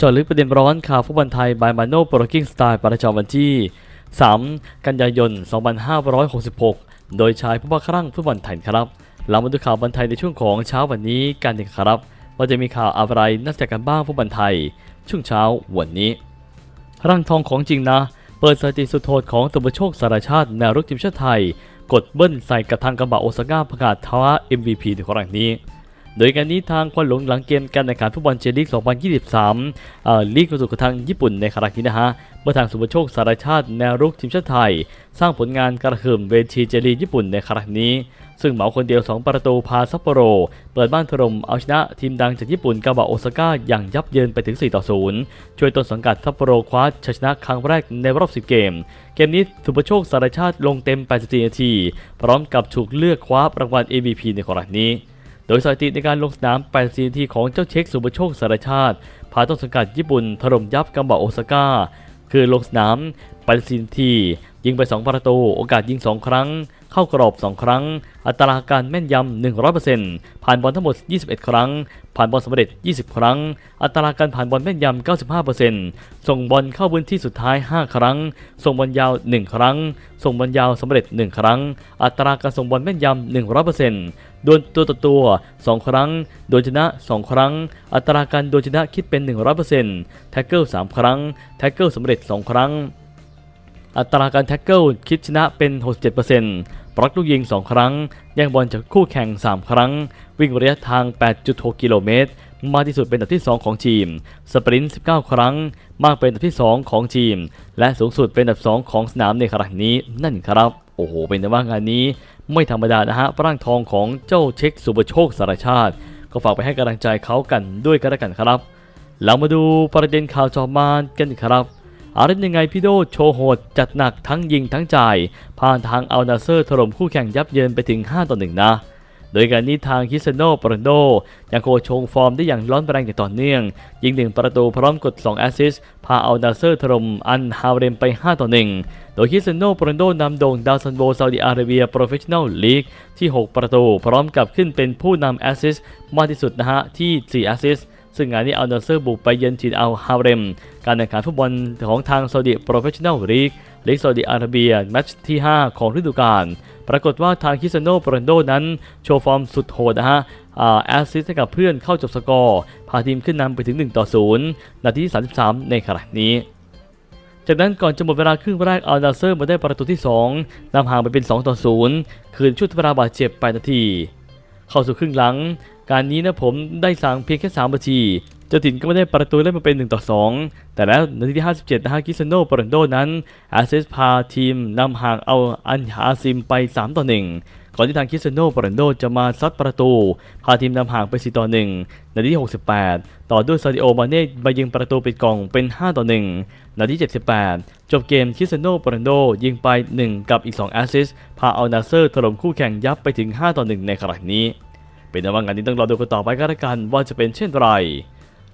จาะลึกประเด็นร้อนข่าวฟุตบอลไทยบายมาโนโปรกิ้งสไตล์ประจำวันที่ 3 กันยายน 2566 โดยชายผู้บ้าคลั่งฟุตบอลไทยครับ เรามาดูข่าวบอลไทยในช่วงของเช้าวันนี้กันดีครับ ว่าจะมีข่าวอะไรน่าจะกันบ้างฟุตบอลไทย ช่วงเช้าวันนี้ ร่างทองของจริงนะ เปิดสถิติสุดโทษของสุภโชคสารชาติแนวรุกทีมชาติไทย กดเบิ้ลใส่กับทางกระบะโอซาก้าประกาศท้า MVP ในครั้งนี้ โดยการนี้ทางควันหลงหลังเกมการแข่งขันฟุตบอลเจลีก 2023เอ่อลีกสุนกับทางญี่ปุ่นในครั้งนี้นะฮะเมื่อทางสุภโชคสารชาติแนวรุกทีมชาติไทย สร้างผลงานกระหึ่มเวทีเจลีญี่ปุ่นในครั้งนี้ ซึ่งเหมาคนเดียว 2 ประตูพาซัปโปโร เปิดบ้านถล่มเอาชนะทีมดังจากญี่ปุ่นกาบะโอซาก้าอย่างยับเยินไปถึง 4 ต่อ 0 ช่วยต้นสังกัดซัปโปโรคว้าชัยชนะครั้งแรกในรอบ 10 เกม เกมนี้สุภโชคสารชาติลงเต็ม 84 นาที พร้อมกับถูกเลือกคว้ารางวัล MVP ในครั้งนี้ โดยสถิติในการลงสนาม84นาทีของเจ้าเช็คสุบโชคสารชาติ พาต้นสังกัดญี่ปุ่นถล่มยับกัมบะโอซาก้า คือลงสนาม84นาทียิงไป 2 ประตู โอกาสยิง 2 ครั้ง เข้ากรอบ 2 ครั้ง อัตราการแม่นยำ 100%ผ่านบอลทั้งหมด 21 ครั้ง ผ่านบอลสำเร็จ 20 ครั้ง อัตราการผ่านบอลแม่นยำ 95%ส่งบอลเข้าพื้นที่สุดท้าย 5 ครั้ง ส่งบอลยาว 1 ครั้ง ส่งบอลยาวสำเร็จ 1 ครั้ง อัตราการส่งบอลแม่นยำ 100%ดวลตัวต่อตัว 2 ครั้ง โดนชนะ 2 ครั้ง อัตราการโดนชนะคิดเป็น 100% tackle 3 ครั้ง tackle สำเร็จ 2 ครั้ง อัตราการ tackle คิดชนะเป็น 67% บล็อกลูกยิง 2 ครั้งแย่งบอลจากคู่แข่ง 3 ครั้ง วิ่งระยะทาง 8.6 กิโลเมตร มากที่สุดเป็นอันดับที่ 2 ของทีม สปรินต์ 19 ครั้ง มากเป็นอันดับที่ 2 ของทีม และสูงสุดเป็นอันดับ 2 ของสนามในครั้งนี้นั่นครับ โอ้โห เป็นแต่ว่างานนี้ ไม่ธรรมดานะฮะร่างทองของเจ้าเช็คสุปโชคสารชาติ ก็ฝากไปให้กำลังใจเขากันด้วยกันแล้วกันครับ เรามาดูประเด็นข่าวจอมานกันครับ อะไรยังไงพี่โดโชโหดจัดหนักทั้งยิงทั้งจ่ายผ่านทางอัลนาเซอร์ถล่มคู่แข่งยับเยินไปถึง 5 ต่อ 1 นะ โดยการนี้ทางคิสโนปรันโดยังคงโชว์ฟอร์มได้อย่างร้อนแรงอย่างต่อเนื่อง ยิงหนึ่งประตูพร้อมกด 2 assist พาอัลนาสเซอร์ถล่มอัลฮาเซมไป 5 ต่อ 1 โดยคริสเตียโน่ โรนัลโด้นำโด่งดาวซัลโวซาอุดิอาระเบีย Professional League ที่ 6 ประตู พร้อมกับขึ้นเป็นผู้นำแอสซิสมากที่สุดนะฮะที่ 4 แอสซิส ซึ่งงานนี้อัลนาสเซอร์บุกไปเยือนทีมอัลฮาเซมการแข่งขันฟุตบอลของทางซาอุดิ Professional League ลีกซาอุดิอาระเบียแมตช์ที่ 5 ของฤดูกาล ปรากฏว่าทางคริสเตียโน โรนัลโดนั้น โชว์ฟอร์มสุดโหดนะฮะแอสซิสต์ให้กับเพื่อนเข้าจบสกอร์ พาทีมขึ้นนำไปถึง 1 ต่อ 0 นาทีที่ 33 ในขณะนี้จากนั้นก่อนจะหมดเวลาครึ่งแรกอัลนาสเซอร์มาได้ประตูที่ 2นำห่างไปเป็น 2 ต่อ 0 ช่วงทดเวลาบาดเจ็บ8นาที เข้าสู่ครึ่งหลัง การนี้นะผมได้สั่งเพียงแค่3นาทีเจ้าถิ่นก็ไม่ได้ประตูเล่นมาเป็น 1 ต่อ 2 แต่แล้วนาทีที่ 57 นะฮะกิสโนปรันโดนั้นแอสซิสต์พาทีมนำห่างเอาอันฮาซิมไป 3 ต่อ 1 ก่อนที่ทางคิสโนปรันโดจะมาซัดประตู พาทีมนำห่างไป 4 ต่อ 1 นาทีที่ 68 ต่อด้วยซาดิโอมาเน่มายิงประตูปิดกล่องเป็น 5 ต่อ 1 นาที 78 จบเกมคิสโนปรันโดยิงไป 1 กับอีก 2 แอสซิสต์พาอัลนาสเซอร์ถล่มคู่แข่งยับไปถึง 5 ต่อ 1 ในครั้งนี้ เป็นว่างานนี้ต้องรอดูกันต่อไปก็แล้วกันว่าจะเป็นเช่นไร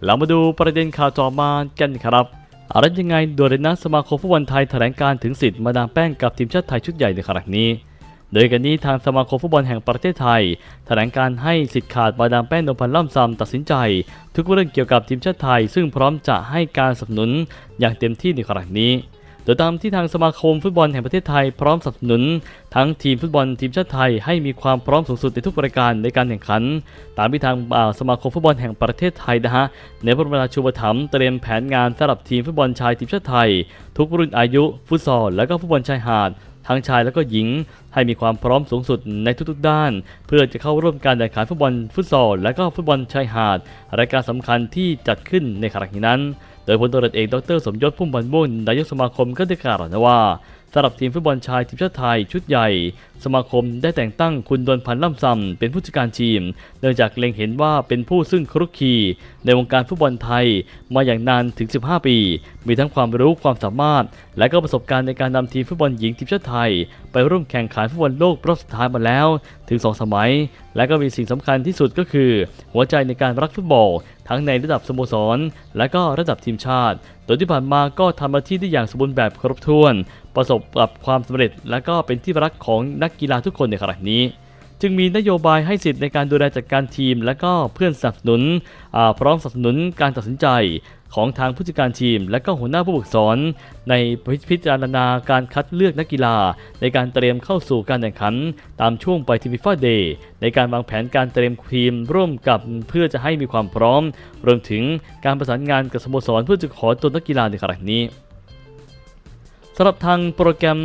เรามาดูประเด็นข่าวจอมากันครับอะไรยังไงโดยนักสมาคมฟุตบอลไทยแถลงการถึงสิทธิ์มาดามแป้งกับทีมชาติไทยชุดใหญ่ในครั้งนี้ โดยกันนี้ทางสมาคมฟุตบอลแห่งประเทศไทย แถลงการให้สิทธิ์ขาดมาดามแป้งนพันธ์ล่ำซำตัดสินใจ ทุกเรื่องเกี่ยวกับทีมชาติไทย ซึ่งพร้อมจะให้การสนับสนุนอย่างเต็มที่ในครั้งนี้ โดยตามที่ทางสมาคมฟุตบอลแห่งประเทศไทยพร้อมสนับสนุน ทั้งทีมฟุตบอลทีมชาติไทยให้มีความพร้อมสูงสุดในทุกรายการในการแข่งขัน ตามที่ทางสมาคมฟุตบอลแห่งประเทศไทยนะฮะในพระบรมราชูปถัมภ์เตรียมแผนงานสำหรับทีมฟุตบอลชายทีมชาติไทย ทุกรุ่นอายุฟุตซอลและก็ฟุตบอลชายหาดทั้งชายและก็หญิง ให้มีความพร้อมสูงสุดในทุกๆด้าน เพื่อจะเข้าร่วมการแข่งขันฟุตบอลฟุตซอลและก็ฟุตบอลชายหาดรายการสำคัญที่จัดขึ้นในครั้งนี้นั้น โดยพลตรวจเอกดรสมยศพุ่มพันธ์ม่นนายกสมาคมก็ได้กล่าวนะว่า สำหรับทีมฟุตบอลชายทีมชาติไทยชุดใหญ่ สมาคมได้แต่งตั้งคุณดนพันธ์ล่ำซำเป็นผู้จัดการทีม เนื่องจากเล็งเห็นว่าเป็นผู้ซึ่งครุกคีในวงการฟุตบอลไทยมาอย่างนานถึง 15 ปี มีทั้งความรู้ความสามารถ และก็ประสบการณ์ในการนำทีมฟุตบอลหญิงทีมชาติไทย ไปร่วมแข่งขันฟุตบอลโลกรอบสุดท้ายมาแล้วถึง 2 สมัย และก็มีสิ่งสำคัญที่สุดก็คือ หัวใจในการรักฟุตบอล ทั้งในระดับสโมสร และก็ระดับทีมชาติโดยที่ผ่านมาก็ทำหน้าที่ได้อย่างสมบูรณ์แบบครบถ้วน ประสบกับความสำเร็จ และก็เป็นที่รักของนักกีฬาทุกคนในขณะนี้ จึงมีนโยบายให้สิทธิ์ในการดูแลจัดการทีม และก็เพื่อนสนับสนุนพร้อมสนับสนุนการตัดสินใจ ของทางผู้จัดการทีม และก็หัวหน้าผู้ฝึกสอน ในพิจารณาการคัดเลือกนักกีฬา ในการเตรียมเข้าสู่การแข่งขัน ตามช่วงไปทีฟีฟ่าเดย์ในการวางแผนการเตรียมทีมร่วมกับเพื่อจะให้มีความพร้อม รวมถึงการประสานงานกับสโมสรเพื่อจะขอตัวนักกีฬาในครั้งนี้ สำหรับทางโปรแกรม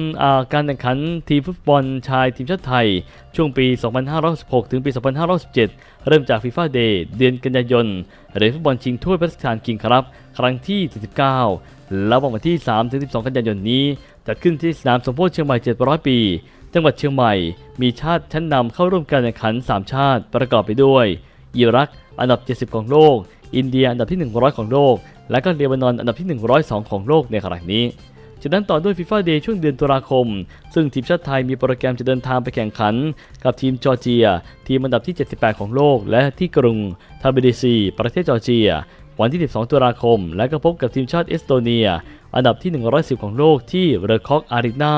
การแข่งขันทีมฟุตบอลชายทีมชาติไทย ช่วงปี 2516 ถึงปี 2517 เริ่มจากฟีฟ่าเดย์เดือนกันยายนเหรียญฟุตบอลชิงถ้วยพระราชทานคิงครับ ครั้งที่49แล้ววันที่3ถึง12 กันยายนนี้ จัดขึ้นที่สนามสมโพธิเชียงใหม่ 700 ปี จังหวัดเชียงใหม่ มีชาติชั้นนำเข้าร่วมการแข่งขัน 3 ชาติประกอบไปด้วย อิรัก อันดับ 70 ของโลก อินเดียอันดับที่ 100 ของโลก และก็เลบานอนอันดับที่ 102 ของโลกในขณะนี้ จากนั้นต่อด้วยฟีฟ่าเดย์ช่วงเดือนตุลาคม ซึ่งทีมชาติไทยมีโปรแกรมจะเดินทางไปแข่งขัน กับทีมจอร์เจีย ทีมอันดับที่ 78 ของโลก และที่กรุงทบิลิซี ประเทศจอร์เจีย วันที่ 12 ตุลาคม และก็พบกับทีมชาติเอสโตเนีย อันดับที่ 110 ของโลกที่เลอค็อกอารีนา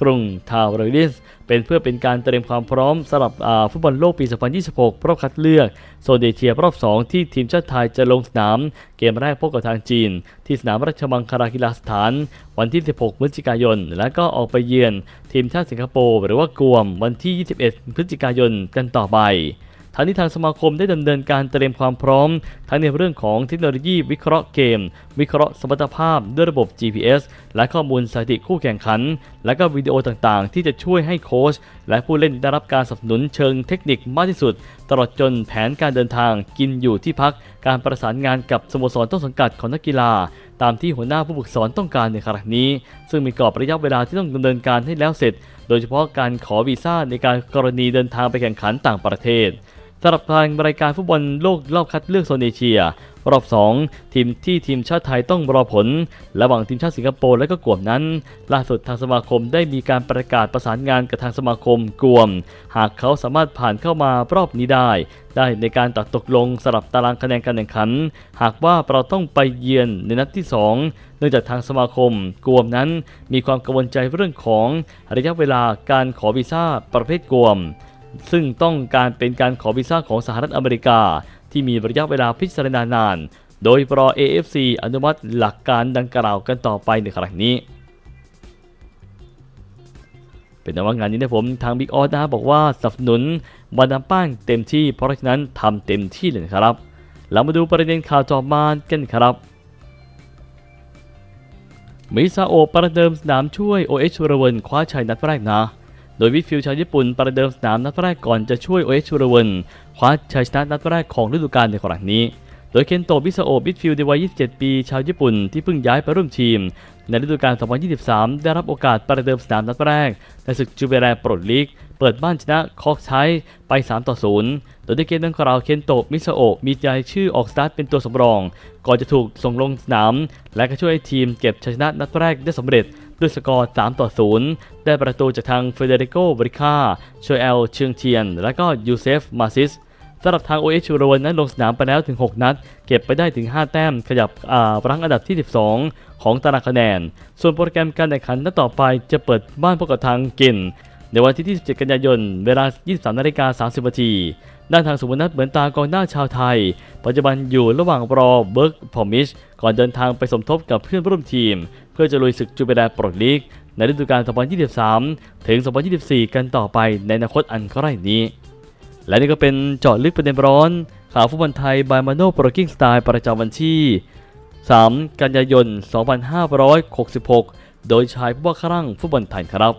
กรุงทาลลินน์ เป็นเพื่อเป็นการเตรียมความพร้อมสำหรับฟุตบอลโลกปี 2026 รอบคัดเลือก โซนเอเชียรอบ 2 ที่ทีมชาติไทยจะลงสนาม เกมแรกพบกับทางจีน ที่สนามราชมังคลากีฬาสถาน วันที่ 16พฤศจิกายน และก็ออกไปเยือน ทีมชาติสิงคโปร์หรือว่ากวมวันที่ 21 พฤศจิกายนกันต่อไป ทั้งนี้ทางสมาคมได้ดำเนินการเตรียมความพร้อม ทั้งในเรื่องของเทคโนโลยีวิเคราะห์เกม วิเคราะห์สมรรถภาพด้วยระบบ GPS และข้อมูลสถิติคู่แข่งขัน และก็วิดีโอต่างๆ ที่จะช่วยให้โค้ชและผู้เล่นได้รับการสนับสนุนเชิงเทคนิคมากที่สุด ตลอดจนแผนการเดินทางกินอยู่ที่พัก การประสานงานกับสโมสรต้นสังกัดของนักกีฬา ตามที่หัวหน้าผู้ฝึกสอนต้องการในครั้งนี้ ซึ่งมีกรอบระยะเวลาที่ต้องดำเนินการให้แล้วเสร็จ โดยเฉพาะการขอวีซ่าในการกรณีเดินทางไปแข่งขันต่างประเทศ สำหรับทางรายการฟุตบอลโลกรอบคัดเลือกโซนเอเชีย รอบ 2 ทีมที่ทีมชาติไทยต้องรอผล ระหว่างทีมชาติสิงคโปร์และก็กวมนั้น ล่าสุดทางสมาคมได้มีการประกาศประสานงานกับทางสมาคมกวม หากเขาสามารถผ่านเข้ามารอบนี้ได้ ได้ในการตัดตกลงสำหรับตารางคะแนนการแข่งขัน หากว่าเราต้องไปเยือนในนัดที่ 2 เนื่องจากทางสมาคมกวมนั้น มีความกังวลใจเรื่องของระยะเวลาการขอวีซ่าประเภทกวม ซึ่งต้องการเป็นการขอวีซ่าของสหรัฐอเมริกา ที่มีระยะเวลาพิจารณานาน โดยปร AFC อนุมัติหลักการดังกล่าวกันต่อไปในครั้งนี้ เป็นนว่างานนี้นะผมทางบิ๊กออสนะบอกว่าสนับสนุนบรรดาป้างเต็มที่ เพราะฉะนั้นทำเต็มที่เลยครับ เรามาดูประเด็นข่าวต่อมากันครับมิซาโอประเดิมสนามช่วยโอเอชเรเวนคว้าชัยนัดแรกนะ โดยวิฟิลชาวญี่ปุ่นประเดิมสนามนัดแรกก่อนจะช่วยโอเอชูรวนคว้าชัยชนะนัดแรกของฤดูกาลในครั้งนี้ โดยเคนโตะมิซาโอมิดฟิลด์ในวัย 27 ปีชาวญี่ปุ่นที่เพิ่งย้ายไปร่วมทีม ในฤดูกาล 2023 ได้รับโอกาสประเดิมสนามนัดแรก ในศึกจูปิแลร์โปรลีก เปิดบ้านชนะคอร์ไทรค์ไป 3 ต่อ 0 โดยในเกมดังกล่าวเคนโตะมิซาโอมีรายชื่อออกสตาร์ทเป็นตัวสำรอง ก่อนจะถูกส่งลงสนาม และก็ช่วยให้ทีมเก็บชัยชนะนัดแรกได้สำเร็จ ด้วยสกอร์ 3 ต่อ 0 ได้ประตูจากทางเฟเดริโกบริคาโชเอลเชิงเทียน และก็ยูเซฟมาซิสสำหรับทางโอเอชลูเวินนั้นลงสนามไปแล้วถึง 6 นัด เก็บไปได้ถึง 5 แต้ม ขยับรั้งอันดับที่ 12 ของตารางคะแนน ส่วนโปรแกรมการแข่งขันนัดต่อไปจะเปิดบ้านพบกับทางเกงค์ ในวันที่ 27 กันยายน เวลา 23นาฬิกา30นาทีด้านทางศุภณัฏฐ์เหมือนตากองหน้าชาวไทย ปัจจุบันอยู่ระหว่างรอ work permit ก่อนเดินทางไปสมทบกับเเพื่อนร่วมทีม พื่อจะลุยศึกจูปิแลร์โปรลีก ในฤดูกาล 2023 ถึง 2024 กันต่อไปในอนาคตอันใกล้นี้ และนี่ก็เป็นเจาะลึกประเด็นร้อน ข่าวฟุตบอลไทยบายมาโนโปรกิ้งสไตล์ประจำวันที่ 3 กันยายน 2566 โดยชายผู้ว่าครั่งฟุตบอลไทยครับ